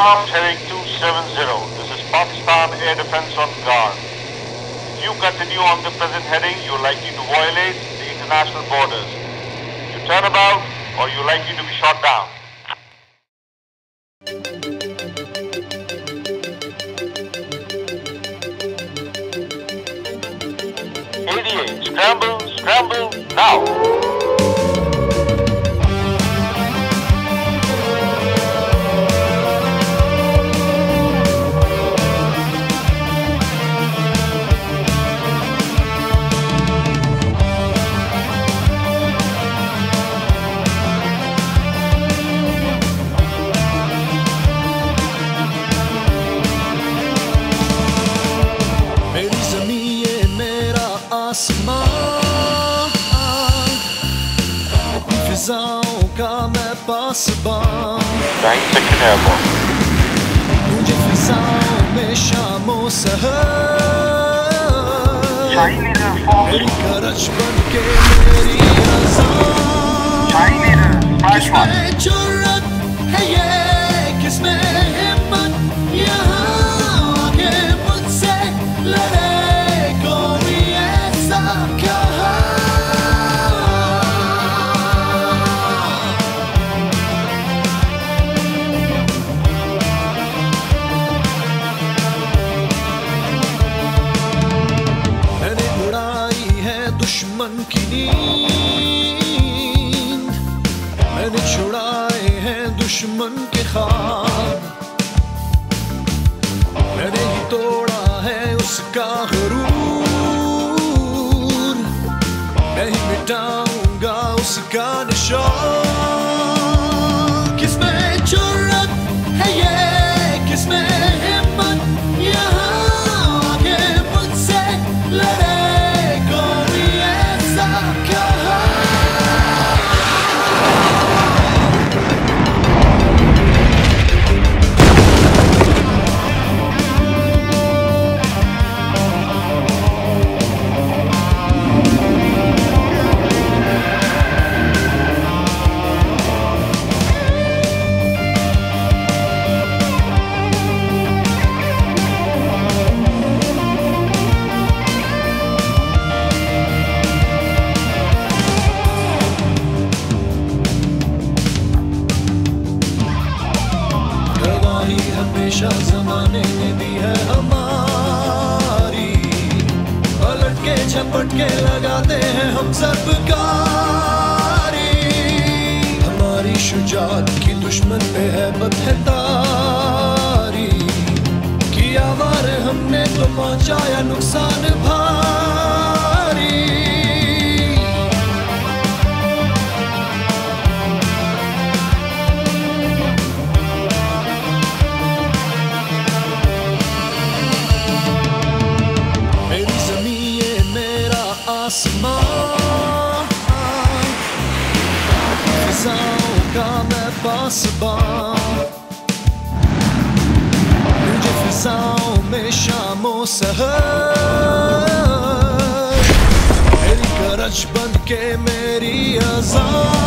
Aircraft heading 270. This is Pakistan Air Defense on guard. If you continue on the present heading, you're likely to violate the international borders. You turn about, or you're likely to be shot down. ADA, scramble, scramble, now! faisant comme impossible. Onde faisant mes me a Chinese, French दुश्मन की नींद मैंने छुड़ाए हैं दुश्मन के खाब मैंने ही तोड़ा है उसका गरूर ही मिटाऊंगा उसका निशान ही हमेशा जमाने ने दी है हमारी पलट के झपट के लगाते हैं हम सरकारी हमारी शुजात की दुश्मन पे है बदहतारी किया वार हमने तो पहुंचाया नुकसान भारी some more. It's all gonna possible. Indefinição me chamo Sahar. Ele garante band que merias. Oh.